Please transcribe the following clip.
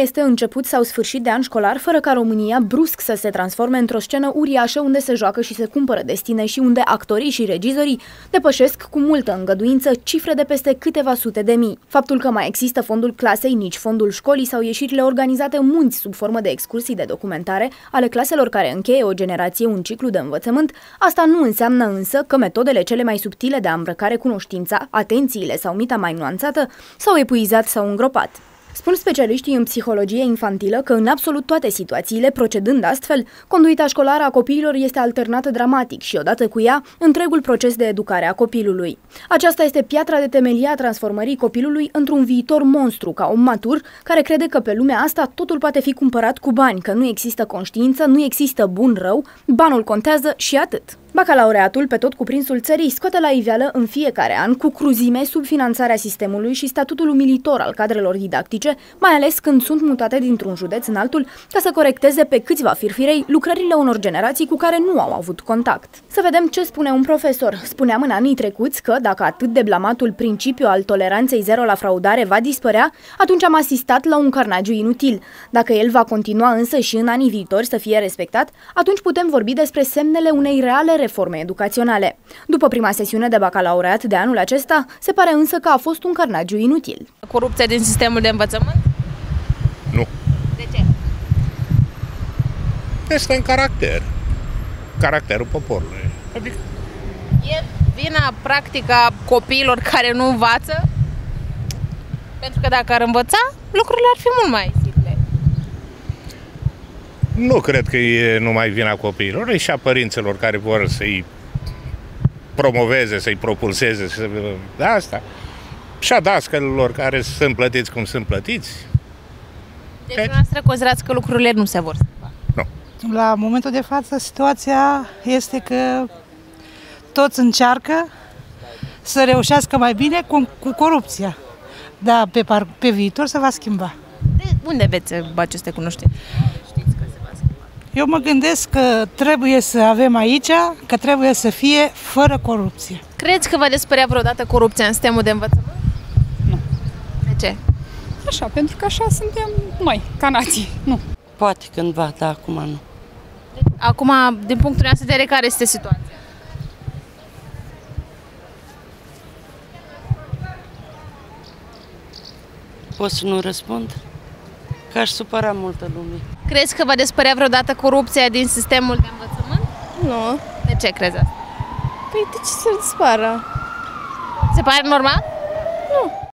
este început sau sfârșit de an școlar fără ca România brusc să se transforme într-o scenă uriașă unde se joacă și se cumpără destine și unde actorii și regizorii depășesc cu multă îngăduință cifre de peste câteva sute de mii. Faptul că mai există fondul clasei, nici fondul școlii sau ieșirile organizate munți sub formă de excursii de documentare ale claselor care încheie o generație un ciclu de învățământ, asta nu înseamnă însă că metodele cele mai subtile de a îmbrăcare cunoștința, atențiile sau mita mai nuanțată s-au epuizat sau îngropat. Spun specialiștii în psihologie infantilă că în absolut toate situațiile, procedând astfel, conduita școlară a copiilor este alternată dramatic și odată cu ea, întregul proces de educare a copilului. Aceasta este piatra de temelie a transformării copilului într-un viitor monstru, ca om matur, care crede că pe lumea asta totul poate fi cumpărat cu bani, că nu există conștiință, nu există bun-rău, banul contează și atât. Bacalaureatul, pe tot cuprinsul țării, scoate la iveală în fiecare an cu cruzime subfinanțarea sistemului și statutul umilitor al cadrelor didactice, mai ales când sunt mutate dintr-un județ în altul ca să corecteze pe câțiva firfirei lucrările unor generații cu care nu au avut contact. Să vedem ce spune un profesor. Spuneam în anii trecuți că, dacă atât de blamatul principiu al toleranței zero la fraudare va dispărea, atunci am asistat la un carnagiu inutil. Dacă el va continua însă și în anii viitori să fie respectat, atunci putem vorbi despre semnele unei reale reforme educaționale. După prima sesiune de bacalaureat de anul acesta, se pare însă că a fost un carnagiu inutil. Corupția din sistemul de învățământ? Nu. De ce? Este în caracter. Caracterul poporului. Adică E vina practica copiilor care nu învață? Pentru că dacă ar învăța, lucrurile ar fi mult mai simple. Nu cred că e numai vina copiilor, e și a părinților care vor să-i promoveze, să-i propulseze, să... de asta. Și a dascălilor care sunt plătiți cum sunt plătiți. Deci dumneavoastră considerați că lucrurile nu se vor schimba. La momentul de față, situația este că toți încearcă să reușească mai bine cu, cu corupția. Dar pe, par, pe viitor se va schimba. De unde veți aceste cunoștințe? Eu mă gândesc că trebuie să avem aici, că trebuie să fie fără corupție. Crezi că va dispărea vreodată corupția în sistemul de învățământ? Nu. De ce? Așa, pentru că așa suntem noi, ca nație. Nu. Poate cândva, dar acum nu. Acum, din punctul meu de vedere, care este situația? Pot să nu răspund? Că aș supăra multă lume. Crezi că va dispărea vreodată corupția din sistemul de învățământ? Nu. De ce crezi asta? Păi de ce să dispară? Se pare normal? Nu.